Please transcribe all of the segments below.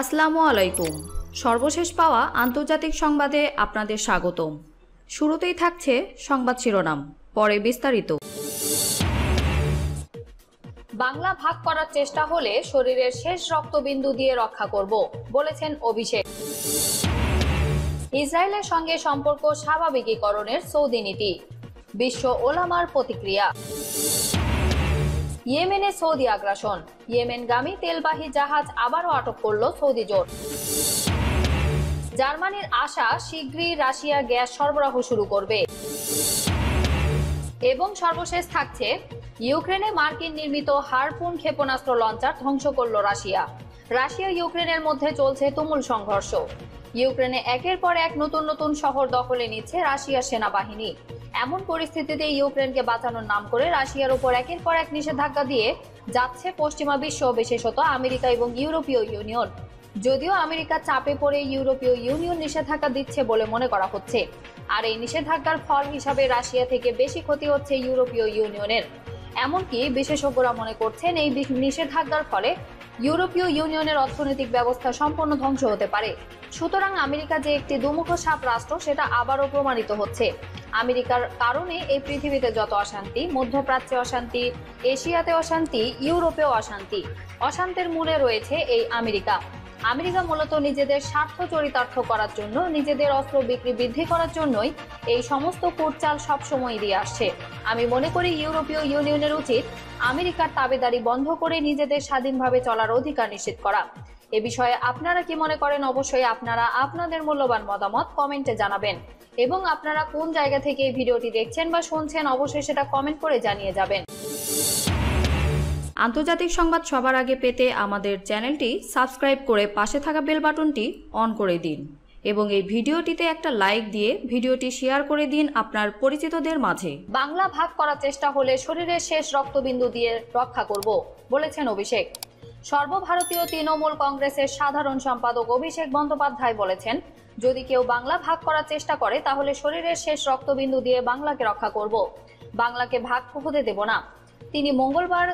আসসালামু আলাইকুম। সর্বশেষ পাওয়া আন্তর্জাতিক সংবাদে আপনাদের স্বাগতম। শুরুতেই থাকছে সংবাদ শিরোনাম, পরে বিস্তারিত। বাংলা ভাগ করার চেষ্টা হলে শরীরের শেষ রক্তবিন্দু দিয়ে রক্ষা করব, বলেছেন অভিষেক। ইসরায়েলের সঙ্গে সম্পর্ক স্বাভাবিকীকরণের সৌদি নীতি, বিশ্ব ওলামার প্রতিক্রিয়া। ইয়েমেনে সৌদি আগ্রাসন। ইয়েমেনগামী তেলবাহী জাহাজ আবারও আটক করল সৌদি জোট। জার্মানির আশা শীঘ্রই রাশিয়া গ্যাস সরবরাহ শুরু করবে। এবং সর্বশেষ থাকছে, ইউক্রেনে মার্কিন নির্মিত হারপুন ক্ষেপণাস্ত্র লঞ্চার ধ্বংস করল রাশিয়া। রাশিয়া ইউক্রেনের মধ্যে চলছে তুমুল সংঘর্ষ। ইউক্রেনে একের পর এক নতুন নতুন শহর দখলে নিচ্ছে রাশিয়া সেনাবাহিনী। এমন পরিস্থিতিতে ইউক্রেনকে বাঁচানোর নাম করে রাশিয়ার উপর একের পর এক নিষেধাজ্ঞা দিয়ে যাচ্ছে পশ্চিমা বিশ্ব, বিশেষত আমেরিকা এবং ইউরোপীয় ইউনিয়ন। যদিও আমেরিকা চাপে পড়ে ইউরোপীয় ইউনিয়ন নিষেধাজ্ঞা দিচ্ছে বলে মনে করা হচ্ছে। আর এই নিষেধাজ্ঞার ফল হিসাবে রাশিয়া থেকে বেশি ক্ষতি হচ্ছে ইউরোপীয় ইউনিয়নের। এমনকি বিশেষজ্ঞরা মনে করছেন এই নিষেধাজ্ঞার ফলে ইউরোপীয় ইউনিয়নের অর্থনৈতিক ব্যবস্থা সম্পূর্ণ ধ্বংস হতে পারে। সুতরাং আমেরিকা যে একটি দুমুখ সাপ রাষ্ট্র, সেটা আবারও প্রমাণিত হচ্ছে। আমেরিকার কারণে এই পৃথিবীতে যত অশান্তি, মধ্যপ্রাচ্যে অশান্তি, এশিয়াতে অশান্তি, ইউরোপেও অশান্তি, অশান্তের মূলে রয়েছে এই আমেরিকা। আমেরিকা মূলত নিজেদের স্বার্থ চরিতার্থ করার জন্য, নিজেদের অস্ত্র বিক্রি বৃদ্ধি করার জন্যই এই সমস্ত কুটচাল সবসময় দিয়ে আসছে। আমি মনে করি ইউরোপীয় ইউনিয়নের উচিত আমেরিকার তাবেদারি বন্ধ করে নিজেদের স্বাধীনভাবে চলার অধিকার নিশ্চিত করা। এ বিষয়ে আপনারা কি মনে করেন? অবশ্যই আপনারা আপনাদের মূল্যবান মতামত কমেন্টে জানাবেন। এবং আপনারা কোন জায়গা থেকে এই ভিডিওটি দেখছেন বা শুনছেন, অবশ্যই সেটা কমেন্ট করে জানিয়ে যাবেন। আন্তর্জাতিক সংবাদ সবার আগে পেতে আমাদের চ্যানেলটি সাবস্ক্রাইব করে পাশে থাকা বেল বাটনটি অন করে দিন এবং এই ভিডিওটিতে একটা লাইক দিয়ে ভিডিওটি শেয়ার করে দিন আপনার পরিচিতদের মাঝে। বাংলা ভাগ করার চেষ্টা হলে শরীরের শেষ রক্তবিন্দু দিয়ে রক্ষা করব, বলেছেন অভিষেক। সর্বভারতীয় তৃণমূল কংগ্রেসের সাধারণ সম্পাদক অভিষেক বন্দ্যোপাধ্যায় বলেছেন, যদি কেউ বাংলা ভাগ করার চেষ্টা করে, তাহলে শরীরের শেষ রক্তবিন্দু দিয়ে বাংলাকে রক্ষা করব। বাংলাকে ভাগ হতে দেব না। তিনি মঙ্গলবার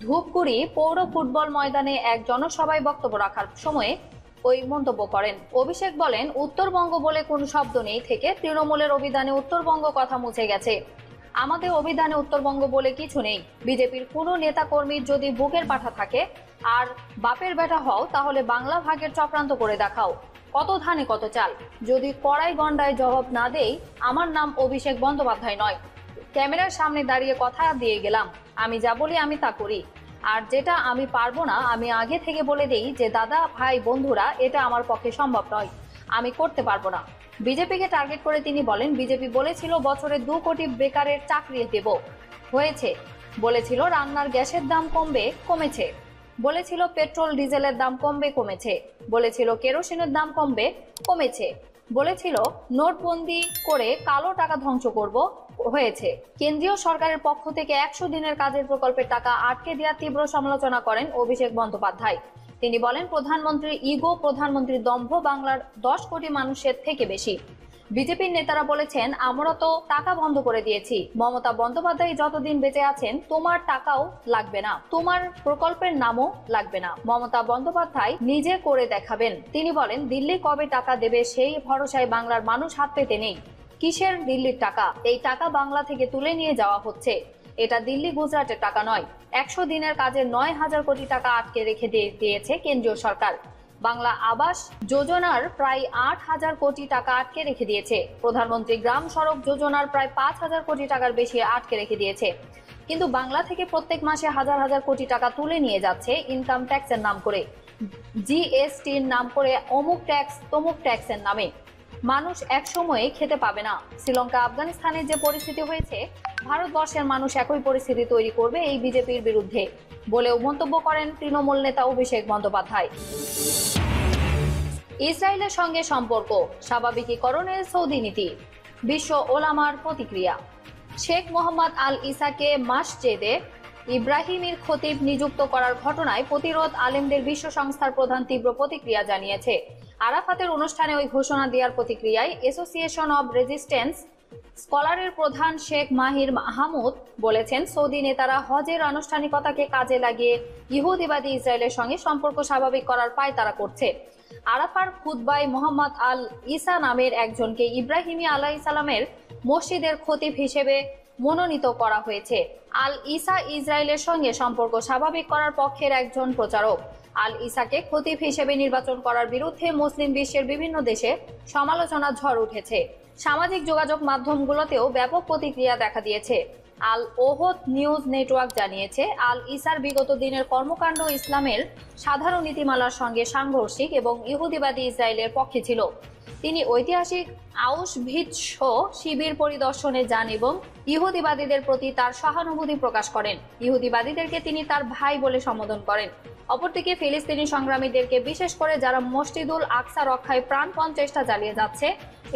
ধূপগুড়ি পৌর ফুটবল ময়দানে এক জনসভায় বক্তব্য রাখার সময়ে ওই মন্তব্য করেন। অভিষেক বলেন, উত্তরবঙ্গ বলে কোনো শব্দ নেই থেকে তৃণমূলের অভিধানে উত্তরবঙ্গ কথা মুছে গেছে। আমাদের অভিধানে উত্তরবঙ্গ বলে কিছু নেই। বিজেপির কোনো নেতাকর্মীর যদি বুকের পাঠা থাকে আর বাপের বেটা হও, তাহলে বাংলা ভাগের চক্রান্ত করে দেখাও। কত ধানে কত চাল। যদি কড়াই গন্ডায় জবাব না দেই, আমার নাম অভিষেক বন্দ্যোপাধ্যায় নয়। ক্যামেরার সামনে দাঁড়িয়ে কথা দিয়ে গেলাম। আমি যা বলি আমি তা করি। আর যেটা আমি পারব না, আমি আগে থেকে বলে দেই যে, দাদা, ভাই, বন্ধুরা, এটা আমার পক্ষে সম্ভব নয়। আমি করতে পারব না। বিজেপিকে টার্গেট করে তিনি বলেন, বিজেপি বলেছিল বছরে দু কোটি বেকারের চাকরি দেব। হয়েছে। বলেছিল রান্নার গ্যাসের দাম কমবে, কমেছে। বলেছিল পেট্রোল, ডিজেলের দাম কমবে, কমেছে। বলেছিল কেরোসিনের দাম কমবে, কমেছে। বলেছিল, নোটবন্দি করে কালো টাকা ধ্বংস করব হয়েছে। কেন্দ্রীয় সরকারের পক্ষ থেকে একশো দিনের কাজের প্রকল্পের টাকা আটকে দেওয়ার তীব্র সমালোচনা করেন অভিষেক বন্দ্যোপাধ্যায়। তিনি বলেন প্রধানমন্ত্রীর ইগো প্রধানমন্ত্রীর দম্ভ বাংলার দশ কোটি মানুষের থেকে বেশি। বিজেপির নেতারা বলেছেন, আমরা তো টাকা বন্ধ করে দিয়েছি। মমতা বন্দ্যোপাধ্যায় যতদিন বেঁচে আছেন, তোমার টাকাও লাগবে না। তোমার প্রকল্পের নামও লাগবে না। মমতা বন্দ্যোপাধ্যায় নিজে করে দেখাবেন। তিনি বলেন, দিল্লি কবে টাকা দেবে সেই ভরসায় বাংলার মানুষ হাত পেতে নেই। কিসের দিল্লির টাকা? এই টাকা বাংলা থেকে তুলে নিয়ে যাওয়া হচ্ছে। এটা দিল্লি গুজরাটের টাকা নয়। একশো দিনের কাজে নয় হাজার কোটি টাকা আটকে রেখে দিয়ে দিয়েছে কেন্দ্রীয় সরকার। বাংলা আবাস যোজনার প্রায় আট হাজার কোটি টাকা আটকে রেখে দিয়েছে। প্রধানমন্ত্রী গ্রাম সড়ক যোজনার প্রায় পাঁচ হাজার কোটি টাকার বেশি আটকে রেখে দিয়েছে। কিন্তু বাংলা থেকে প্রত্যেক মাসে হাজার হাজার কোটি টাকা তুলে নিয়ে যাচ্ছে ইনকাম ট্যাক্সের নাম করে। জিএসটির নাম করে অমুক ট্যাক্স তমুক ট্যাক্সের নামে। মানুষ এক সময়ে খেতে পাবে না। শ্রীলঙ্কা আফগানিস্তানের যে পরিস্থিতি হয়েছে, ভারতবর্ষের মানুষ একই পরিস্থিতি তৈরি করবে এই বিজেপির বিরুদ্ধে, বলেও মন্তব্য করেন তৃণমূল নেতা অভিষেক বন্দ্যোপাধ্যায়। ইসরায়েলের সঙ্গে সম্পর্ক, স্বাভাবিকীকরণের সৌদি নীতি, বিশ্ব ওলামার প্রতিক্রিয়া। শেখ মোহাম্মদ আল ইসাকে মাসজেদে ইব্রাহিমের খতিব নিযুক্ত করার ঘটনায় প্রতিরোধ আলেমদের বিশ্ব সংস্থার প্রধান তীব্র প্রতিক্রিয়া জানিয়েছে। আরাফাতের অনুষ্ঠানে ওই ঘোষণা দেওয়ার প্রতিক্রিয়ায় অ্যাসোসিয়েশন অব রেজিস্ট্যান্স স্কলারের প্রধান শেখ মাহির মাহমুদ বলেছেন, সৌদি নেতারা হজের আনুষ্ঠানিকতাকে কাজে লাগিয়ে ইহুদিবাদী ইসরায়েলের সঙ্গে সম্পর্ক স্বাভাবিক করার পায় তারা করছে। আরাফার খুদ্বাই মোহাম্মদ আল ইসা নামের একজনকে ইব্রাহিমী আলাহ ইসালামের মসজিদের খতিব হিসেবে মনোনীত করা হয়েছে। আল ইসা ইসরায়েলের সঙ্গে সম্পর্ক স্বাভাবিক করার পক্ষের একজন প্রচারক। আল ইসাকে খতিব হিসেবে নির্বাচন করার বিরুদ্ধে মুসলিম বিশ্বের বিভিন্ন দেশে সমালোচনার ঝড় উঠেছে। সামাজিক যোগাযোগ মাধ্যমগুলোতেও ব্যাপক প্রতিক্রিয়া দেখা দিয়েছে। আল ওহদ নিউজ নেটওয়ার্ক জানিয়েছে, আল ইসার বিগত দিনের কর্মকাণ্ড ইসলামের সাধারণ নীতিমালার সঙ্গে সাংঘর্ষিক এবং ইহুদিবাদী ইসরায়েলের পক্ষে ছিল। তিনি ঐতিহাসিক আউসভিৎস শিবির পরিদর্শনে যান এবং ইহুদিবাদীদের প্রতি তার সহানুভূতি প্রকাশ করেন। ইহুদিবাদীদেরকে তিনি তার ভাই বলে সম্বোধন করেন। অপরদিকে ফিলিস্তিনি সংগ্রামীদেরকে বিশেষ করে যারা মসজিদুল আকসা রক্ষায় প্রাণপণ চেষ্টা চালিয়ে যাচ্ছে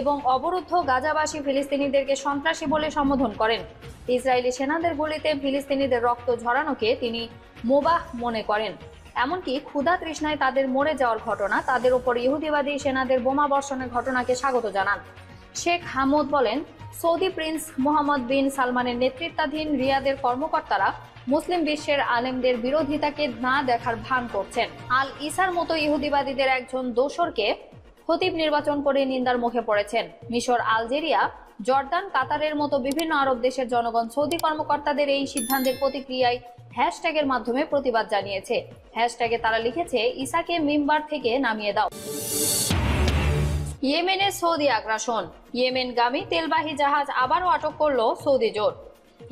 এবং অবরুদ্ধ গাজাবাসী ফিলিস্তিনিদেরকে সন্ত্রাসী বলে সম্বোধন করেন। ইসরায়েলি সেনাদের গুলিতে ফিলিস্তিনিদের রক্ত ঝরানোকে তিনি মোবাহ মনে করেন। এমনকি ক্ষুধা তৃষ্ণায় তাদের মরে যাওয়ার ঘটনা, তাদের উপর ইহুদিবাদী সেনাদের বোমা বর্ষণের ঘটনাকে স্বাগত জানান। শেখ হামুদ বলেন, সৌদি প্রিন্স মোহাম্মদ বিন সালমানের নেতৃত্বাধীন রিয়াদের কর্মকর্তারা মুসলিম বিশ্বের আলেমদের বিরোধিতাকে না দেখার ভান করছেন। আল ইসার মতো ইহুদিবাদীদের একজন দোসরকে খতিব নির্বাচন করে নিন্দার মুখে পড়েছেন। মিশর, আলজেরিয়া, জর্দান, কাতারের মতো বিভিন্ন আরব দেশের জনগণ সৌদি কর্মকর্তাদের এই সিদ্ধান্তের প্রতিক্রিয়ায় হ্যাশট্যাগের মাধ্যমে প্রতিবাদ জানিয়েছে। হ্যাশট্যাগে তারা লিখেছে, ইসাকে মিম্বার থেকে নামিয়ে দাও। ইয়েমেনে সৌদি আগ্রাসন। ইয়েমেনগামী তেলবাহী জাহাজ আবারও আটক করল সৌদি জোট।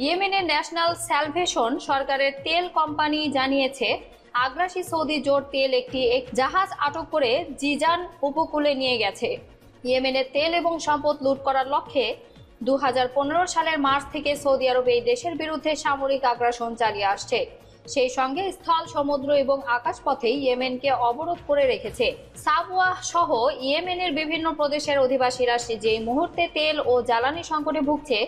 ইয়েমেনের ন্যাশনাল স্যালভেশন সরকারের তেল কোম্পানি জানিয়েছে, আগ্রাসী সৌদি জোট তেল একটি এক জাহাজ আটক করে জিজান উপকূলে নিয়ে গেছে। ইয়েমেনের তেল এবং সম্পদ লুট করার লক্ষ্যে দু হাজার পনেরো সালের মার্চ থেকে সৌদি আরব এই দেশের বিরুদ্ধে সামরিক আগ্রাসন চালিয়ে আসছে। সেই সঙ্গে স্থল, সমুদ্র এবং আকাশপথে ইয়েমেনকে অবরোধ করে রেখেছে। সাবুয়া সহ ইয়েমেনের বিভিন্ন প্রদেশের অধিবাসীরা যে মুহূর্তে তেল ও জ্বালানি সংকটে ভুগছে,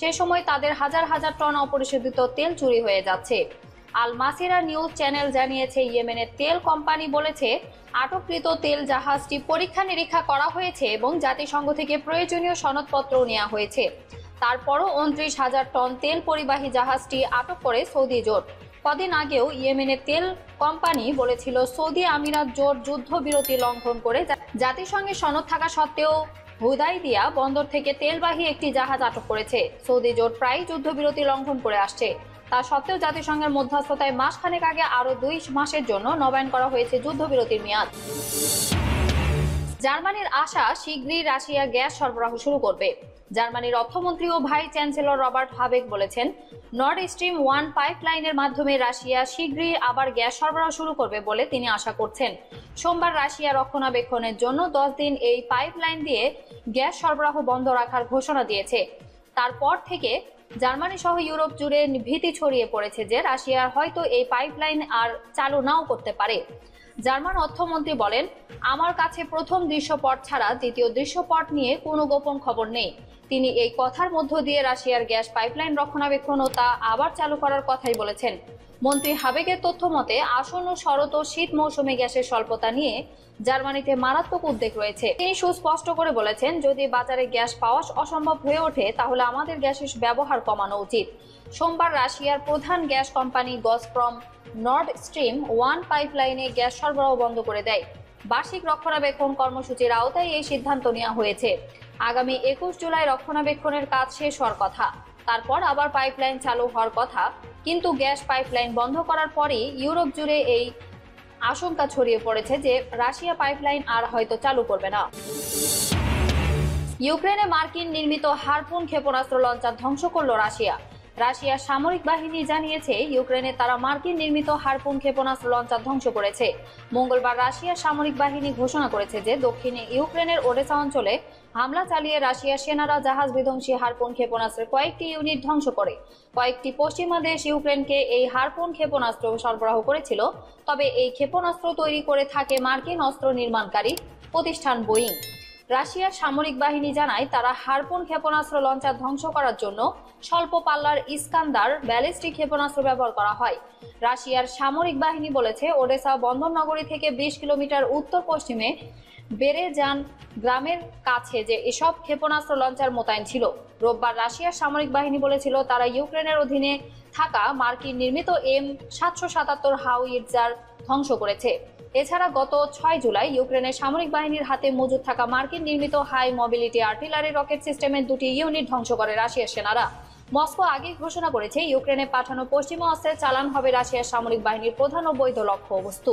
সে সময় তাদের হাজার হাজার টন অপরিশোধিত তেল চুরি হয়ে যাচ্ছে। আল মাসিরা নিউজ চ্যানেল জানিয়েছে, ইয়েমেনের তেল কোম্পানি বলেছে, আটককৃত তেল জাহাজটি পরীক্ষা নিরীক্ষা করা হয়েছে এবং জাতিসংঘ থেকে প্রয়োজনীয় সনদপত্র নেওয়া হয়েছে। তারপরও উনত্রিশ হাজার টন তেল পরিবাহী জাহাজটি আটক করে সৌদি জোট। কদিন আগেও ইয়েমেনের তেল কোম্পানি বলেছিল, সৌদি আমিরাত জোট যুদ্ধবিরতি লঙ্ঘন করে জাতিসংঘের সনদ থাকা সত্ত্বেও হুদাইদিয়া বন্দর থেকে তেলবাহী একটি জাহাজ আটক করেছে। সৌদি জোট প্রায় যুদ্ধবিরতি লঙ্ঘন করে আসছে। তা সত্ত্বেও জাতিসংঘের মধ্যস্থতায় মাসখানেক আগে আরও দুই মাসের জন্য নবায়ন করা হয়েছে যুদ্ধবিরতির মেয়াদ। জার্মানির আশা শীঘ্রই রাশিয়া গ্যাস সরবরাহ শুরু করবে। জার্মানির অর্থমন্ত্রী ও ভাই চ্যান্সেলর রবার্ট হাবেক বলেছেন নর্থ স্ট্রিম ওয়ান পাইপলাইনের মাধ্যমে রাশিয়া শীঘ্রই আবার গ্যাস সরবরাহ শুরু করবে বলে তিনি আশা করছেন। সোমবার রাশিয়া রক্ষণাবেক্ষণের জন্য দশ দিন এই পাইপলাইন দিয়ে গ্যাস সরবরাহ বন্ধ রাখার ঘোষণা দিয়েছে। তারপর থেকে জার্মানি সহ ইউরোপ জুড়ে ভীতি ছড়িয়ে পড়েছে যে রাশিয়া হয়তো এই পাইপলাইন আর চালু নাও করতে পারে। জার্মান অর্থমন্ত্রী বলেন, আমার কাছে প্রথম দৃশ্যপট ছাড়া দ্বিতীয় দৃশ্যপট নিয়ে কোনো গোপন খবর নেই। তিনি এই কথার মধ্য দিয়ে রাশিয়ার গ্যাস পাইপলাইন রক্ষণাবেক্ষণ ও তা আবার চালু করার কথাই বলেছেন। মন্ত্রী হাবেগের তথ্য মতে আসন্ন শরৎ ও শীত মৌসুমে গ্যাসের স্বল্পতা নিয়ে জার্মানিতে মারাত্মক উদ্বেগ রয়েছে। তিনি সুস্পষ্ট করে বলেছেন, যদি বাজারে গ্যাস পাওয়া অসম্ভব হয়ে ওঠে, তাহলে আমাদের গ্যাসের ব্যবহার কমানো উচিত। সোমবার রাশিয়ার প্রধান gas company Gazprom North Stream one পাইপলাইনে gas সরবরাহ বন্ধ করে দেয়। বার্ষিক রক্ষণাবেক্ষণ কর্মসূচির আওতায় এই সিদ্ধান্ত নেওয়া হয়েছে। আগামী একুশ জুলাই রক্ষণাবেক্ষণের কাজ শেষ হওয়ার কথা। তারপর আবার পাইপলাইন চালু হওয়ার কথা। কিন্তু গ্যাস পাইপলাইন বন্ধ করার পরই ইউরোপ জুড়ে এই আশঙ্কা ছড়িয়ে পড়েছে যে রাশিয়া পাইপলাইন আর হয়তো চালু করবে না। ইউক্রেনে মার্কিন নির্মিত হারপুন ক্ষেপণাস্ত্র লঞ্চার ধ্বংস করল রাশিয়া। রাশিয়ার সামরিক বাহিনী জানিয়েছে, ইউক্রেনে তারা মার্কিন নির্মিত হারপুন ক্ষেপণাস্ত্র লঞ্চার ধ্বংস করেছে। মঙ্গলবার রাশিয়ার সামরিক বাহিনী ঘোষণা করেছে যে, দক্ষিণে ইউক্রেনের ওডেসা অঞ্চলে হামলা চালিয়ে রাশিয়ার সেনারা জাহাজ বিধ্বংসী হারপুন ক্ষেপণাস্ত্রের কয়েকটি ইউনিট ধ্বংস করে। কয়েকটি পশ্চিমা দেশ ইউক্রেনকে এই হারপুন ক্ষেপণাস্ত্র সরবরাহ করেছিল, তবে এই ক্ষেপণাস্ত্র তৈরি করে থাকে মার্কিন অস্ত্র নির্মাণকারী প্রতিষ্ঠান বোয়িং। রাশিয়ার সামরিক বাহিনী জানায় তারা হারপুন ক্ষেপণাস্ত্র লঞ্চার ধ্বংস করার জন্য স্বল্প পাল্লার ইস্কান্দার ব্যালিস্টিক ক্ষেপণাস্ত্র ব্যবহার করা হয়। রাশিয়ার সামরিক বাহিনী বলেছে, ওডেসা বন্দরনগরী থেকে বিশ কিলোমিটার উত্তর পশ্চিমে বেরেজান গ্রামের কাছে যে এসব ক্ষেপণাস্ত্র লঞ্চার মোতায়েন ছিল। রোববার রাশিয়ার সামরিক বাহিনী বলেছিল, তারা ইউক্রেনের অধীনে থাকা মার্কিন নির্মিত এম সাতশো সাতাত্তর হাউইটজার ধ্বংস করেছে। এছাড়া গত ছয় জুলাই ইউক্রেনের সামরিক বাহিনীর হাতে মজুদ থাকা মার্কিন নির্মিত হাই মোবিলিটি আর্টিলারি রকেট সিস্টেমের দুটি ইউনিট ধ্বংস করে রাশিয়ার সেনারা। মস্কো আগেই ঘোষণা করেছে, ইউক্রেনে পাঠানো পশ্চিমা অস্ত্রের চালান হবে রাশিয়ার সামরিক বাহিনীর প্রধান ও বৈধ লক্ষ্য বস্তু